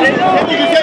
제목이